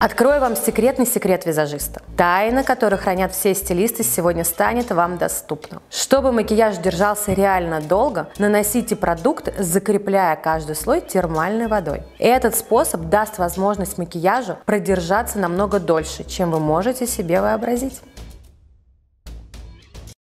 Открою вам секретный секрет визажиста. Тайна, которую хранят все стилисты, сегодня станет вам доступна. Чтобы макияж держался реально долго, наносите продукт, закрепляя каждый слой термальной водой. Этот способ даст возможность макияжу продержаться намного дольше, чем вы можете себе вообразить.